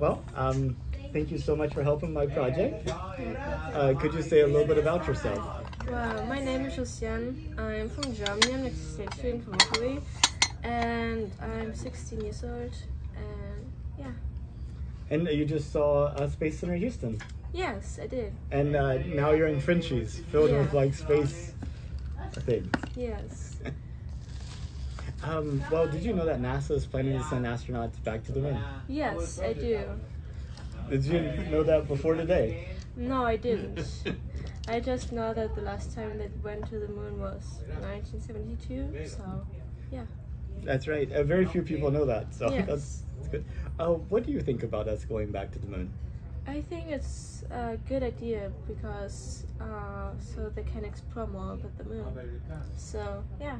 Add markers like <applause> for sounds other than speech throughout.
Well, um, thank you so much for helping my project. Uh, could you say a little bit about yourself? Well, my name is Gentiane. I'm from Germany. I'm an exchange student from Italy, and I'm 16 years old. And yeah, And you just saw uh, Space Center Houston, yes, I did. and uh, now you're in Frenchies, filled with like space things. Yes, <laughs> Um, well, did you know that NASA is planning to send astronauts back to the moon? yes, I do. Did you know that before today? No, I didn't. I just know that the last time they went to the moon was 1972. So, yeah. That's right. Uh, very few people know that, so Yes. that's, that's good. Uh, what do you think about us going back to the moon? I think it's a good idea because uh, so they can explore more about the moon. So yeah,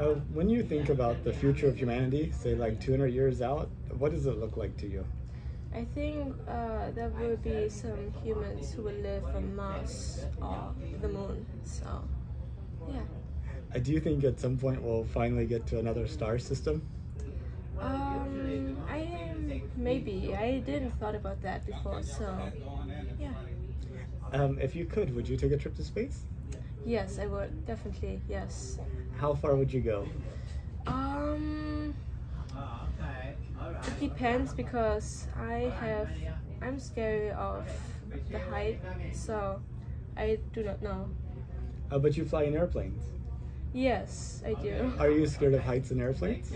Uh, when you think about the future of humanity, say like 200 years out, what does it look like to you? I think uh, there will be some humans who will live on Mars or the moon. So yeah, Uh, do you think at some point we'll finally get to another star system? Maybe I didn't thought about that before. So yeah, Um, if you could, would you take a trip to space? yes, I would definitely yes. How far would you go? Um, it depends because I have I'm scared of the height, so I do not know. Uh, but you fly in airplanes. Yes, I do. Are you scared of heights in airplanes?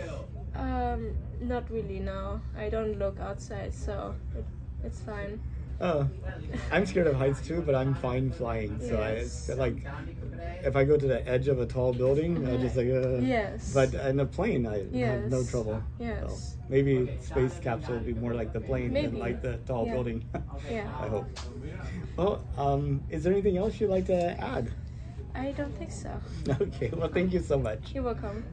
Um, not really. No, I don't look outside, so it, it's fine. Oh, I'm scared of heights too, but I'm fine flying. So I, like, if I go to the edge of a tall building, I just like. Uh, Yes. But in a plane, I have no trouble. Yes. So maybe space capsule will be more like the plane than like the tall Yeah. building. <laughs> Yeah. I hope. Well, um, is there anything else you'd like to add? I don't think so. <laughs> Okay. Well, thank you so much. You're welcome.